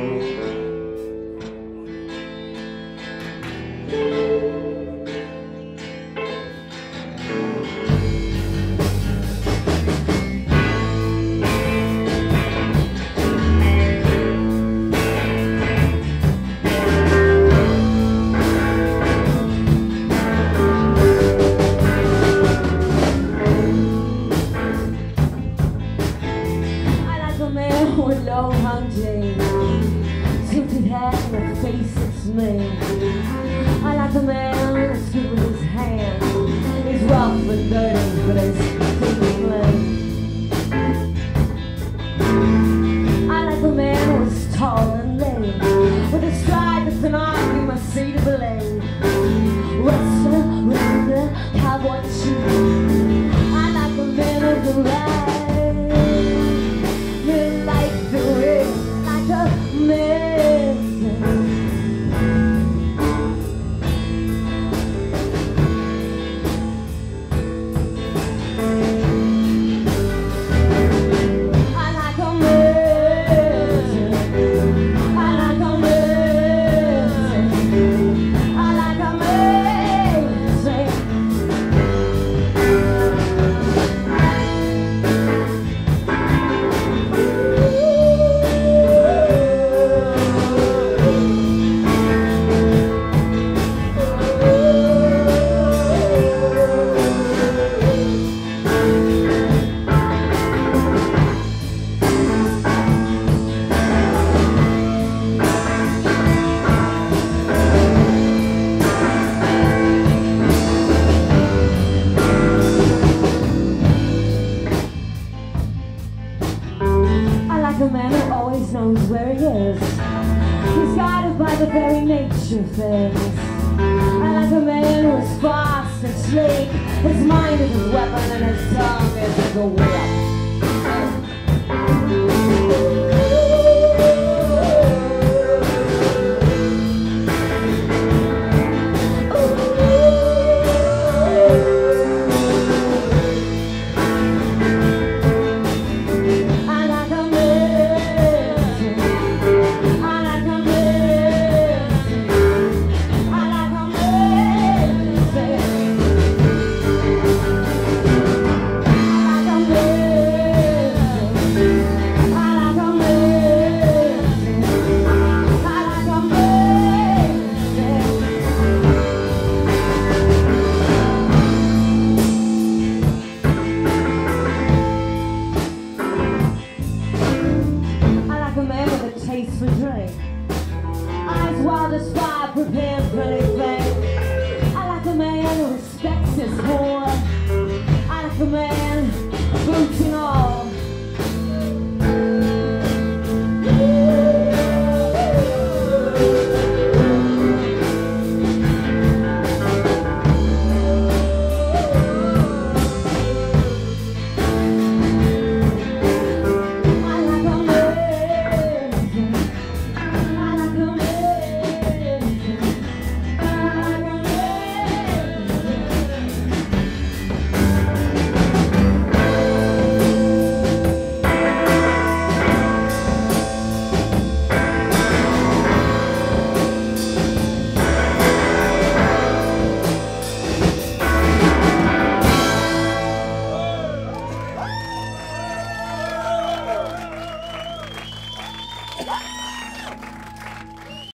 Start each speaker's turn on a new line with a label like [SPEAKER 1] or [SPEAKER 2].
[SPEAKER 1] Mm-hmm. so low hanging Tilted head and the face it's me I like the man who's good with his hand He's rough and dirty but he's it's clean. I like the man who's tall knows where he is. He's guided by the very nature of things. And like a man who's fast and sleek, his mind is his weapon and his tongue is his whip. eyes while the spy prepares. I like a man who respects his boy. I like a man boots and all.